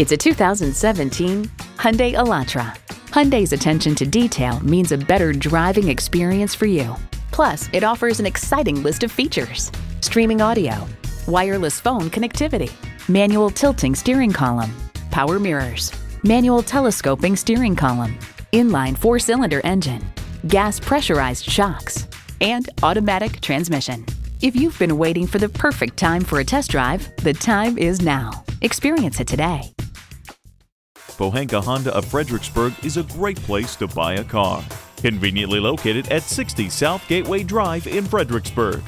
It's a 2017 Hyundai Elantra. Hyundai's attention to detail means a better driving experience for you. Plus, it offers an exciting list of features. Streaming audio, wireless phone connectivity, manual tilting steering column, power mirrors, manual telescoping steering column, inline four-cylinder engine, gas pressurized shocks, and automatic transmission. If you've been waiting for the perfect time for a test drive, the time is now. Experience it today. Pohanka Honda of Fredericksburg is a great place to buy a car. Conveniently located at 60 South Gateway Drive in Fredericksburg.